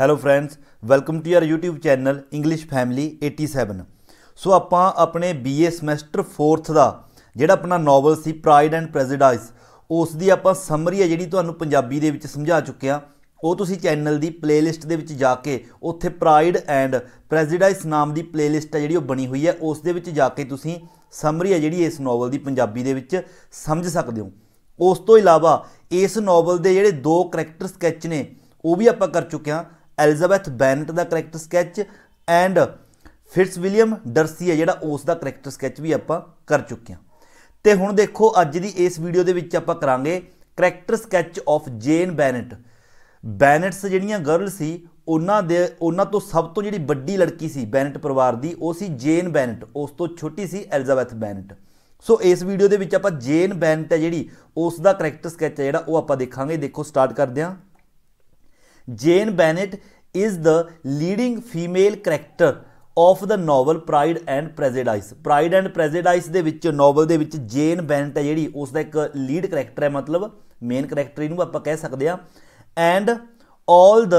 Hello friends welcome to your YouTube channel English family 87 so ਆਪਾਂ ਆਪਣੇ BA semester 4th ਦਾ ਜਿਹੜਾ ਆਪਣਾ ਨੋਵਲ ਸੀ ਪ੍ਰਾਈਡ ਐਂਡ ਪ੍ਰੈਜੁਡਾਈਸ ਉਸ ਦੀ ਆਪਾਂ ਸਮਰੀ ਹੈ ਜਿਹੜੀ ਤੁਹਾਨੂੰ ਪੰਜਾਬੀ ਦੇ ਵਿੱਚ ਸਮਝਾ ਚੁੱਕੇ ਆ ਉਹ ਤੁਸੀਂ ਚੈਨਲ ਦੀ ਪਲੇਲਿਸਟ ਦੇ ਵਿੱਚ ਜਾ ਕੇ ਉੱਥੇ ਪ੍ਰਾਈਡ ਐਂਡ ਪ੍ਰੈਜੁਡਾਈਸ ਨਾਮ ਦੀ ਪਲੇਲਿਸਟ ਹੈ ਜਿਹੜੀ ਉਹ ਬਣੀ ਹੋਈ ਹੈ, ਉਸ ਦੇ ਵਿੱਚ ਜਾ ਕੇ ਤੁਸੀਂ ਸਮਰੀ ਹੈ ਜਿਹੜੀ ਇਸ ਨੋਵਲ ਦੀ ਪੰਜਾਬੀ ਦੇ ਵਿੱਚ ਸਮਝ ਸਕਦੇ ਹੋ। ਉਸ ਤੋਂ ਇਲਾਵਾ ਇਸ ਨੋਵਲ ਦੇ ਜਿਹੜੇ ਦੋ ਕਰੈਕਟਰ ਸਕੈਚ ਨੇ, ਉਹ ਵੀ ਆਪਾਂ ਕਰ ਚੁੱਕੇ ਹਾਂ। Elizabeth Bennet the character sketch and Fitzwilliam Darcy ਹੈ ਜਿਹੜਾ ਉਸ ਦਾ ਕਰੈਕਟਰ ਸਕੈਚ ਵੀ ਆਪਾਂ ਕਰ ਚੁੱਕੇ ਹਾਂ। ਤੇ ਹੁਣ ਦੇਖੋ ਅੱਜ ਦੀ ਇਸ ਵੀਡੀਓ ਦੇ ਵਿੱਚ ਆਪਾਂ ਕਰਾਂਗੇ character sketch of Jane Bennet Bennets ਜਿਹੜੀਆਂ ਗਰਲ ਸੀ, ਉਹਨਾਂ ਦੇ, ਉਹਨਾਂ ਤੋਂ ਸਭ ਤੋਂ ਜਿਹੜੀ ਵੱਡੀ ਲੜਕੀ ਸੀ ਬੈਨਟ ਪਰਿਵਾਰ ਦੀ, ਉਹ ਸੀ ਜੇਨ ਬੈਨਟ ਉਸ ਤੋਂ ਛੋਟੀ ਸੀ ਐਲਿਜ਼ਾਬੈਥ ਬੈਨਟ ਸੋ ਇਸ ਵੀਡੀਓ ਦੇ ਵਿੱਚ ਆਪਾਂ ਜੇਨ ਬੈਨਟ ਹੈ ਜਿਹੜੀ, ਉਸ ਦਾ ਕਰੈਕਟਰ ਸਕੈਚ ਹੈ ਜਿਹੜਾ ਉਹ ਆਪਾਂ ਦੇਖਾਂਗੇ। ਦੇਖੋ ਸਟਾਰਟ ਕਰਦੇ ਹਾਂ। Jane Bennet is the leading female character of the novel Pride and Prejudice Pride and Prejudice ਦੇ ਵਿੱਚ ਨੋਵਲ ਦੇ ਵਿੱਚ ਜੇਨ ਬੈਨਟ ਹੈ ਜਿਹੜੀ ਉਸ ਦਾ ਇੱਕ ਲੀਡ ਕਰੈਕਟਰ ਹੈ, ਮਤਲਬ ਮੇਨ ਕਰੈਕਟਰ ਇਹਨੂੰ ਆਪਾਂ ਕਹਿ ਸਕਦੇ ਆ and all the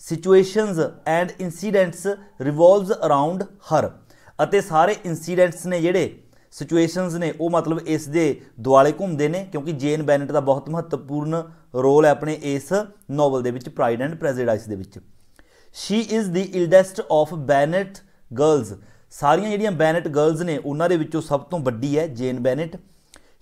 situations and incidents revolves around her ਅਤੇ ਸਾਰੇ ਇਨਸੀਡੈਂਟਸ ਨੇ ਜਿਹੜੇ ਸਿਚੁਏਸ਼ਨਸ ਨੇ, ਉਹ ਮਤਲਬ ਇਸ ਦੇ ਦੁਆਲੇ ਘੁੰਮਦੇ ਨੇ, ਕਿਉਂਕਿ ਜੇਨ ਬੈਨਟ ਦਾ ਬਹੁਤ ਮਹੱਤਵਪੂਰਨ ਰੋਲ ਹੈ ਆਪਣੇ ਇਸ ਨੋਵਲ ਦੇ ਵਿੱਚ ਪ੍ਰਾਈਡ ਐਂਡ ਪ੍ਰੈਜੁਡਾਈਸ ਦੇ ਵਿੱਚ। She is the eldest of Bennet girls ਸਾਰੀਆਂ ਜਿਹੜੀਆਂ ਬੈਨਟ ਗਰਲਸ ਨੇ, ਉਹਨਾਂ ਦੇ ਵਿੱਚੋਂ ਸਭ ਤੋਂ ਵੱਡੀ ਹੈ Jane Bennet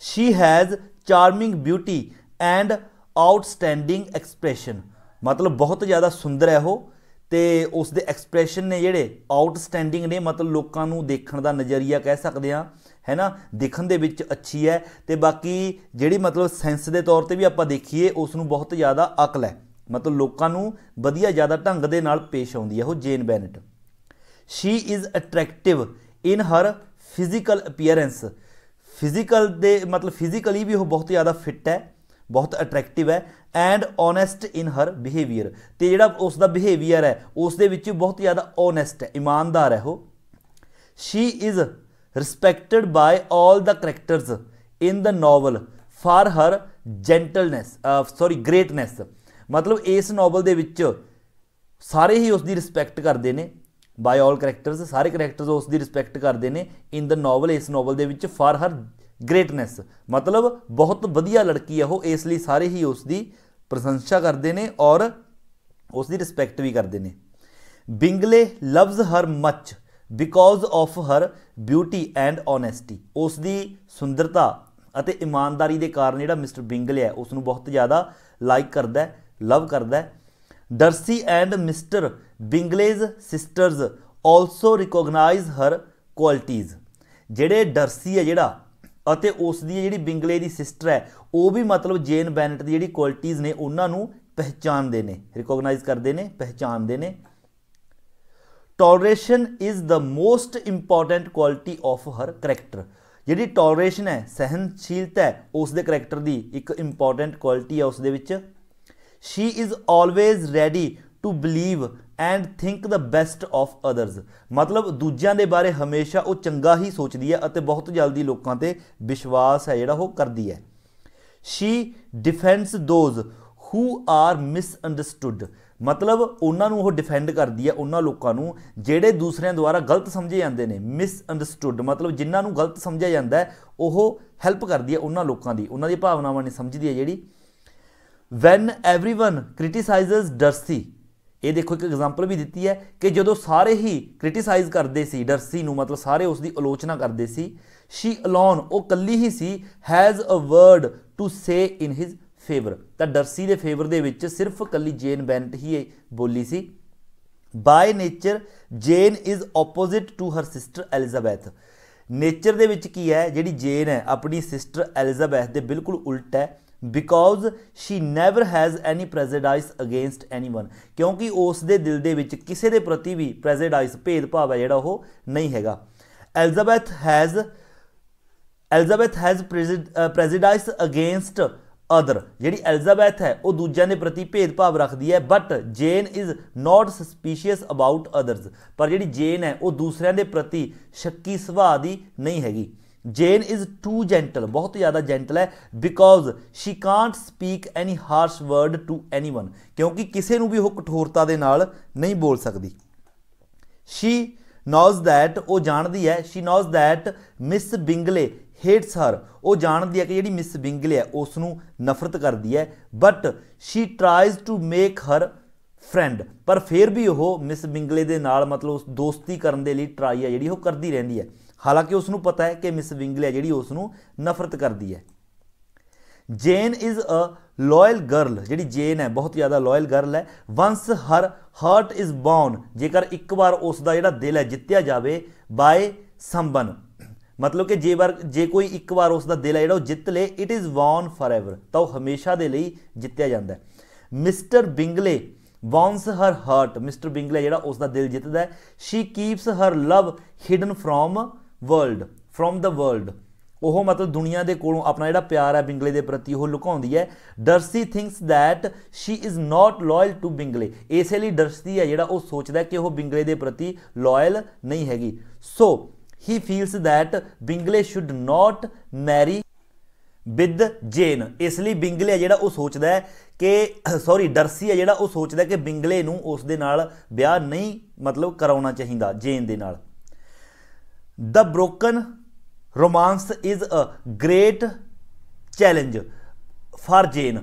she has charming beauty and outstanding expression ਮਤਲਬ ਬਹੁਤ ਜ਼ਿਆਦਾ ਸੁੰਦਰ ਹੈ ਉਹ ਤੇ ਉਸ ਦੇ ਐਕਸਪ੍ਰੈਸ਼ਨ ਨੇ ਜਿਹੜੇ ਆਊਟਸਟੈਂਡਿੰਗ ਨੇ, ਮਤਲਬ ਲੋਕਾਂ ਨੂੰ ਦੇਖਣ ਦਾ ਨਜ਼ਰੀਆ ਕਹਿ ਸਕਦੇ ਆ ਹੈ ਨਾ? ਦੇਖਣ ਦੇ ਵਿੱਚ ਅੱਛੀ ਹੈ ਤੇ ਬਾਕੀ ਜਿਹੜੀ ਮਤਲਬ ਸੈਂਸ ਦੇ ਤੌਰ ਤੇ ਵੀ ਆਪਾਂ ਦੇਖੀਏ ਉਸ ਨੂੰ ਬਹੁਤ ਜ਼ਿਆਦਾ ਅਕਲ ਹੈ। ਮਤਲਬ ਲੋਕਾਂ ਨੂੰ ਵਧੀਆ ਜ਼ਿਆਦਾ ਢੰਗ ਦੇ ਨਾਲ ਪੇਸ਼ ਆਉਂਦੀ ਹੈ ਉਹ Jane Bennet. She is attractive in her physical appearance physical ਦੇ ਮਤਲਬ ਫਿਜ਼ੀਕਲੀ ਵੀ ਉਹ ਬਹੁਤ ਜ਼ਿਆਦਾ ਫਿੱਟ ਹੈ, ਬਹੁਤ ਅਟਰੈਕਟਿਵ ਹੈ and honest in her behaviour ਤੇ ਜਿਹੜਾ ਉਸ ਦਾ ਬਿਹੇਵੀਅਰ ਹੈ, ਉਸ ਦੇ ਵਿੱਚ ਬਹੁਤ ਜ਼ਿਆਦਾ ਓਨੈਸਟ ਹੈ, ਇਮਾਨਦਾਰ ਹੈ ਉਹ। She is respected by all the characters in the novel for her gentleness sorry greatness ਮਤਲਬ ਇਸ ਨੋਵਲ ਦੇ ਵਿੱਚ ਸਾਰੇ ਹੀ ਉਸ ਦੀ ਰਿਸਪੈਕਟ ਕਰਦੇ ਨੇ ਬਾਈ ਆਲ ਕਰੈਕਟਰਸ ਸਾਰੇ ਕਰੈਕਟਰਸ ਉਸ ਦੀ ਰਿਸਪੈਕਟ ਕਰਦੇ ਨੇ ਇਨ ਦਾ ਨੋਵਲ ਇਸ ਨੋਵਲ ਦੇ ਵਿੱਚ ਫਾਰ ਹਰ ਗ੍ਰੇਟਨੈਸ ਮਤਲਬ ਬਹੁਤ ਵਧੀਆ ਲੜਕੀ ਹੈ ਉਹ, ਇਸ ਲਈ ਸਾਰੇ ਹੀ ਉਸ ਦੀ ਪ੍ਰਸ਼ੰਸਾ ਕਰਦੇ ਨੇ ਔਰ ਉਸ ਦੀ ਰਿਸਪੈਕਟ ਵੀ ਕਰਦੇ ਨੇ। Bingley loves her much because of her beauty and honesty ਉਸ ਦੀ ਸੁੰਦਰਤਾ ਅਤੇ ਇਮਾਨਦਾਰੀ ਦੇ ਕਾਰਨ ਜਿਹੜਾ ਮਿਸਟਰ ਬਿੰਗਲੇ ਹੈ ਉਸ ਨੂੰ ਬਹੁਤ ਜ਼ਿਆਦਾ ਲਾਈਕ ਕਰਦਾ ਹੈ। ਲਵ ਕਰਦਾ ਹੈ। Darcy and mister Bingley's sisters also recognise her qualities ਜਿਹੜੇ ਡਰਸੀ ਹੈ ਜਿਹੜਾ, ਅਤੇ ਉਸ ਦੀ ਜਿਹੜੀ ਬਿੰਗਲੇ ਦੀ ਸਿਸਟਰ ਹੈ, ਉਹ ਵੀ ਮਤਲਬ ਜੇਨ ਬੈਨਟ ਦੀ ਜਿਹੜੀ ਕੁਆਲਿਟੀਆਂ ਨੇ, ਉਹਨਾਂ ਨੂੰ ਪਹਿਚਾਨਦੇ ਨੇ ਰਿਕੋਗਨਾਈਜ਼ ਕਰਦੇ ਨੇ ਪਹਿਚਾਨਦੇ ਨੇ। Toleration is the most important quality of her character ਜਿਹੜੀ ਟੋਲਰੇਸ਼ਨ ਹੈ ਸਹਿਨਸ਼ੀਲਤਾ ਹੈ ਉਸ ਦੇ ਕਰੈਕਟਰ ਦੀ ਇੱਕ ਇੰਪੋਰਟੈਂਟ ਕੁਆਲਿਟੀ ਹੈ ਉਸ ਦੇ ਵਿੱਚ। She is always ready to believe and think the best of others ਮਤਲਬ ਦੂਜਿਆਂ ਦੇ ਬਾਰੇ ਹਮੇਸ਼ਾ ਉਹ ਚੰਗਾ ਹੀ ਸੋਚਦੀ ਹੈ ਅਤੇ ਬਹੁਤ ਜਲਦੀ ਲੋਕਾਂ ਤੇ ਵਿਸ਼ਵਾਸ ਹੈ ਜਿਹੜਾ ਉਹ ਕਰਦੀ ਹੈ। She defends those who are misunderstood ਮਤਲਬ ਉਹਨਾਂ ਨੂੰ ਉਹ ਡਿਫੈਂਡ ਕਰਦੀ ਹੈ ਉਹਨਾਂ ਲੋਕਾਂ ਨੂੰ ਜਿਹੜੇ ਦੂਸਰਿਆਂ ਦੁਆਰਾ ਗਲਤ ਸਮਝੇ ਜਾਂਦੇ ਨੇ। ਮਿਸਅੰਡਰਸਟੂਡ ਮਤਲਬ ਜਿਨ੍ਹਾਂ ਨੂੰ ਗਲਤ ਸਮਝਿਆ ਜਾਂਦਾ ਹੈ, ਉਹ ਹੈਲਪ ਕਰਦੀ ਹੈ ਉਹਨਾਂ ਲੋਕਾਂ ਦੀ। ਉਹਨਾਂ ਦੀ ਭਾਵਨਾਵਾਂ ਨੇ ਸਮਝਦੀ ਹੈ ਜਿਹੜੀ ਵੈਨ एवरीवन ਕ੍ਰਿਟਿਸਾਈਜ਼ਸ ਡਰਸੀ ਇਹ ਦੇਖੋ ਇੱਕ ਐਗਜ਼ਾਮਪਲ ਵੀ ਦਿੱਤੀ ਹੈ ਕਿ ਜਦੋਂ ਸਾਰੇ ਹੀ ਕ੍ਰਿਟਿਸਾਈਜ਼ ਕਰਦੇ ਸੀ ਡਰਸੀ ਨੂੰ ਮਤਲਬ ਸਾਰੇ ਉਸ ਦੀ ਆਲੋਚਨਾ ਕਰਦੇ ਸੀ ਸ਼ੀ ਅਲੋਨ ਉਹ ਕੱਲੀ ਹੀ ਸੀ has a word to say in his favour ਤਾਂ ਡਰਸੀ ਦੇ ਫੇਵਰ ਦੇ ਵਿੱਚ ਸਿਰਫ ਕੱਲੀ ਜੇਨ ਬੈਨਟ ਹੀ ਬੋਲੀ ਸੀ by nature Jane is opposite to her sister Elizabeth nature ਦੇ ਵਿੱਚ ਕੀ ਹੈ ਜਿਹੜੀ ਜੇਨ ਹੈ ਆਪਣੀ ਸਿਸਟਰ ਐਲਿਜ਼ਾਬੈਥ ਦੇ ਬਿਲਕੁਲ ਉਲਟ ਹੈ Because she never has any prejudice against anyone ਕਿਉਂਕਿ ਉਸ ਦੇ ਦਿਲ ਦੇ ਵਿੱਚ ਕਿਸੇ ਦੇ ਪ੍ਰਤੀ ਵੀ ਪ੍ਰੈਜੁਡਾਈਸ ਭੇਦਭਾਵ ਹੈ ਜਿਹੜਾ ਉਹ ਨਹੀਂ ਹੈਗਾ। Elizabeth has Elizabeth has prejudice against other ਜਿਹੜੀ ਐਲਿਜ਼ਾਬੈਥ ਹੈ, ਉਹ ਦੂਜਿਆਂ ਦੇ ਪ੍ਰਤੀ ਭੇਦਭਾਵ ਰੱਖਦੀ ਹੈ but Jane is not suspicious about others ਪਰ ਜਿਹੜੀ ਜੇਨ ਹੈ, ਉਹ ਦੂਸਰਿਆਂ ਦੇ ਪ੍ਰਤੀ ਸ਼ੱਕੀ ਸੁਭਾਅ ਦੀ ਨਹੀਂ ਹੈਗੀ। ਜੇਨ ਇਜ਼ ਟੂ ਜੈਂਟਲ ਬਹੁਤ ਜ਼ਿਆਦਾ ਜੈਂਟਲ ਹੈ because she can't speak any harsh word to anyone ਕਿਉਂਕਿ ਕਿਸੇ ਨੂੰ ਵੀ ਉਹ ਕਠੋਰਤਾ ਦੇ ਨਾਲ ਨਹੀਂ ਬੋਲ ਸਕਦੀ। ਸ਼ੀ ਨੋਜ਼ ਥੈਟ ਉਹ ਜਾਣਦੀ ਹੈ she knows that Miss Bingley hates her ਉਹ ਜਾਣਦੀ ਹੈ ਕਿ ਜਿਹੜੀ ਮਿਸ ਬਿੰਗਲੇ ਹੈ ਉਸ ਨੂੰ ਨਫ਼ਰਤ ਕਰਦੀ ਹੈ but she tries to make her friend ਪਰ ਫਿਰ ਵੀ ਉਹ ਮਿਸ ਬਿੰਗਲੇ ਦੇ ਨਾਲ ਮਤਲਬ ਉਸ ਦੋਸਤੀ ਕਰਨ ਦੇ ਲਈ ਟਰਾਈ ਹੈ, ਜਿਹੜੀ ਉਹ ਕਰਦੀ ਰਹਿੰਦੀ ਹੈ। ਹਾਲਾਂਕਿ ਉਸ ਨੂੰ ਪਤਾ ਹੈ ਕਿ ਮਿਸ ਵਿੰਗਲੇ ਹੈ ਜਿਹੜੀ ਉਸ ਨੂੰ ਨਫ਼ਰਤ ਕਰਦੀ ਹੈ। Jane is a loyal girl, ਜਿਹੜੀ ਜੇਨ ਹੈ, ਬਹੁਤ ਜ਼ਿਆਦਾ ਲਾਇਲ ਗਰਲ ਹੈ। Once her heart is bound ਜੇਕਰ ਇੱਕ ਵਾਰ ਉਸ ਦਾ ਜਿਹੜਾ ਦਿਲ ਹੈ ਜਿੱਤਿਆ ਜਾਵੇ ਬਾਏ ਸੰਬਨ, ਮਤਲਬ ਕਿ ਜੇ ਵਾਰ ਜੇ ਕੋਈ ਇੱਕ ਵਾਰ ਉਸ ਦਾ ਦਿਲ ਹੈ ਜਿਹੜਾ ਉਹ ਜਿੱਤ ਲੇ ਇਟ ਇਜ਼ ਵੌਨ ਫੋਰਐਵਰ ਤਾਂ ਉਹ ਹਮੇਸ਼ਾ ਦੇ ਲਈ ਜਿੱਤਿਆ ਜਾਂਦਾ ਹੈ। Mister Bingley once her heart mister Bingley ਜਿਹੜਾ ਉਸ ਦਾ ਦਿਲ ਜਿੱਤਦਾ ਹੈ she keeps her love hidden from world from the world ਉਹ ਮਤਲਬ ਦੁਨੀਆ ਦੇ ਕੋਲੋਂ ਆਪਣਾ ਜਿਹੜਾ ਪਿਆਰ ਹੈ ਬਿੰਗਲੇ ਦੇ ਪ੍ਰਤੀ, ਉਹ ਲੁਕਾਉਂਦੀ ਹੈ। Darcy thinks that she is not loyal to Bingley. ਇਸੇ ਲਈ ਡਰਸੀ ਹੈ ਜਿਹੜਾ ਉਹ ਸੋਚਦਾ ਕਿ ਉਹ ਬਿੰਗਲੇ ਦੇ ਪ੍ਰਤੀ ਲਾਇਲ ਨਹੀਂ ਹੈਗੀ। So he feels that Bingley should not marry with Jane ਇਸ ਲਈ ਬਿੰਗਲੇ ਹੈ ਜਿਹੜਾ ਉਹ ਸੋਚਦਾ ਹੈ ਕਿ ਸੌਰੀ ਡਰਸੀ ਹੈ ਜਿਹੜਾ ਉਹ ਸੋਚਦਾ ਕਿ ਬਿੰਗਲੇ ਨੂੰ ਉਸ ਦੇ ਨਾਲ ਵਿਆਹ ਨਹੀਂ, ਮਤਲਬ ਕਰਾਉਣਾ ਚਾਹੀਦਾ ਜੇਨ ਦੇ ਨਾਲ। The broken romance is a great challenge for Jane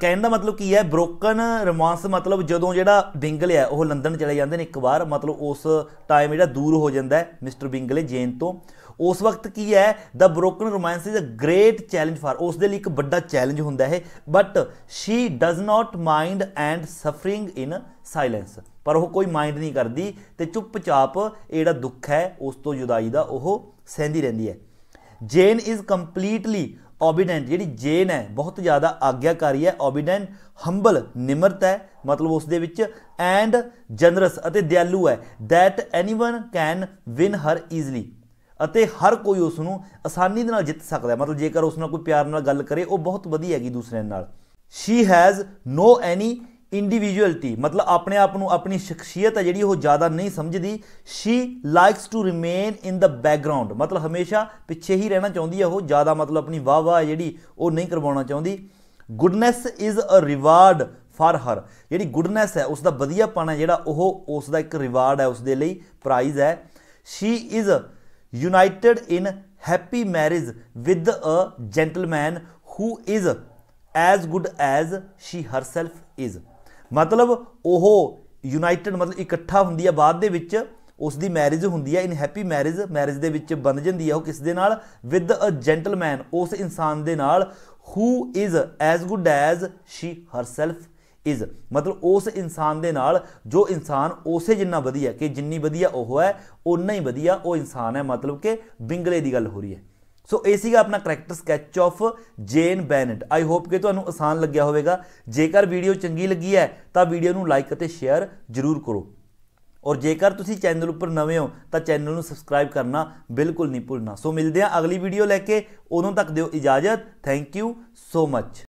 ਕਹਿਣ ਦਾ ਮਤਲਬ ਕੀ ਹੈ ਬ੍ਰੋਕਨ ਰੋਮਾਂਸ ਮਤਲਬ ਜਦੋਂ ਜਿਹੜਾ ਬਿੰਗਲੇ ਹੈ, ਉਹ ਲੰਡਨ ਚਲੇ ਜਾਂਦੇ ਨੇ ਇੱਕ ਵਾਰ, ਮਤਲਬ ਉਸ ਟਾਈਮ ਜਿਹੜਾ ਦੂਰ ਹੋ ਜਾਂਦਾ ਹੈ ਮਿਸਟਰ ਬਿੰਗਲੇ ਜੇਨ ਤੋਂ। ਉਸ ਵਕਤ ਕੀ ਹੈ the broken romance is a great challenge for ਉਸ ਦੇ ਲਈ ਇੱਕ ਵੱਡਾ ਚੈਲੰਜ ਹੁੰਦਾ ਹੈ but she does not mind and suffering in silence ਪਰ ਉਹ ਕੋਈ ਮਾਈਂਡ ਨਹੀਂ ਕਰਦੀ ਤੇ ਚੁੱਪਚਾਪ ਇਹ ਜਿਹੜਾ ਦੁੱਖ ਹੈ, ਉਸ ਤੋਂ ਜੁਦਾਈ ਦਾ ਉਹ ਸਹਿੰਦੀ ਰਹਿੰਦੀ ਹੈ। ਜੇਨ ਇਜ਼ ਕੰਪਲੀਟਲੀ ਓਬੀਡੈਂਟ ਜਿਹੜੀ ਜੇਨ ਹੈ, ਬਹੁਤ ਜ਼ਿਆਦਾ ਆਗਿਆਕਾਰੀ ਹੈ ਓਬੀਡੈਂਟ ਹੰਬਲ ਨਿਮਰਤ ਹੈ, ਮਤਲਬ ਉਸ ਦੇ ਵਿੱਚ ਐਂਡ ਜਨਰਸ ਅਤੇ ਦਿਆਲੂ ਹੈ that anyone can win her easily ਅਤੇ ਹਰ ਕੋਈ ਉਸ ਨੂੰ ਆਸਾਨੀ ਦੇ ਨਾਲ ਜਿੱਤ ਸਕਦਾ ਹੈ। ਮਤਲਬ ਜੇਕਰ ਉਸ ਨਾਲ ਕੋਈ ਪਿਆਰ ਨਾਲ ਗੱਲ ਕਰੇ, ਉਹ ਬਹੁਤ ਵਧੀਆ ਹੈਗੀ ਦੂਸਰਿਆਂ ਨਾਲ। ਸ਼ੀ ਹੈਜ਼ ਨੋ ਐਨੀ ਇੰਡੀਵਿਜੂਅਲਟੀ ਮਤਲਬ ਆਪਣੇ ਆਪ ਨੂੰ, ਆਪਣੀ ਸ਼ਖਸੀਅਤ ਹੈ ਜਿਹੜੀ ਉਹ ਜ਼ਿਆਦਾ ਨਹੀਂ ਸਮਝਦੀ। She likes to remain in the background ਮਤਲਬ ਹਮੇਸ਼ਾ ਪਿੱਛੇ ਹੀ ਰਹਿਣਾ ਚਾਹੁੰਦੀ ਹੈ ਉਹ, ਜ਼ਿਆਦਾ ਮਤਲਬ ਆਪਣੀ ਵਾਹ ਵਾਹ ਜਿਹੜੀ ਉਹ ਨਹੀਂ ਕਰਵਾਉਣਾ ਚਾਹੁੰਦੀ। Goodness is a reward for her ਜਿਹੜੀ ਗੁੱਡਨੈਸ ਹੈ ਉਸ ਦਾ ਵਧੀਆਪਣ ਹੈ ਜਿਹੜਾ ਉਹ ਉਸ ਦਾ ਇੱਕ ਰਿਵਾਰਡ ਹੈ ਉਸ ਦੇ ਲਈ ਪ੍ਰਾਈਜ਼ ਹੈ। She is united in happy marriage with a gentleman who is as good as she herself is ਮਤਲਬ ਉਹ ਯੂਨਾਈਟਿਡ ਮਤਲਬ ਇਕੱਠਾ ਹੁੰਦੀ ਹੈ ਬਾਅਦ ਦੇ ਵਿੱਚ ਉਸ ਦੀ ਮੈਰਿਜ ਹੁੰਦੀ ਹੈ ਇਨ ਹੈਪੀ ਮੈਰਿਜ ਮੈਰਿਜ ਦੇ ਵਿੱਚ ਬਣ ਜਾਂਦੀ ਹੈ ਉਹ ਕਿਸ ਦੇ ਨਾਲ? ਵਿਦ ਅ ਜੈਂਟਲਮੈਨ ਉਸ ਇਨਸਾਨ ਦੇ ਨਾਲ who is as good as she herself is ਮਤਲਬ ਉਸ ਇਨਸਾਨ ਦੇ ਨਾਲ, ਜੋ ਇਨਸਾਨ ਉਸੇ ਜਿੰਨਾ ਵਧੀਆ, ਕਿ ਜਿੰਨੀ ਵਧੀਆ ਉਹ ਹੈ ਉਨਾ ਹੀ ਵਧੀਆ ਉਹ ਇਨਸਾਨ ਹੈ, ਮਤਲਬ ਕਿ ਬਿੰਗਲੇ ਦੀ ਗੱਲ ਹੋ ਰਹੀ ਹੈ। ਸੋ ਇਹ ਸੀਗਾ ਆਪਣਾ character sketch of Jane Bennet I hope ਕਿ ਤੁਹਾਨੂੰ ਆਸਾਨ ਲੱਗਿਆ ਹੋਵੇਗਾ। ਜੇਕਰ ਵੀਡੀਓ ਚੰਗੀ ਲੱਗੀ ਹੈ, ਤਾਂ ਵੀਡੀਓ ਨੂੰ ਲਾਈਕ ਅਤੇ ਸ਼ੇਅਰ ਜ਼ਰੂਰ ਕਰੋ। ਔਰ ਜੇਕਰ ਤੁਸੀਂ ਚੈਨਲ ਉੱਪਰ ਨਵੇਂ ਹੋ, ਤਾਂ ਚੈਨਲ ਨੂੰ ਸਬਸਕ੍ਰਾਈਬ ਕਰਨਾ ਬਿਲਕੁਲ ਨਹੀਂ ਭੁੱਲਣਾ। ਸੋ ਮਿਲਦੇ ਹਾਂ ਅਗਲੀ ਵੀਡੀਓ ਲੈ ਕੇ। ਉਦੋਂ ਤੱਕ ਦਿਓ ਇਜਾਜ਼ਤ। Thank you so much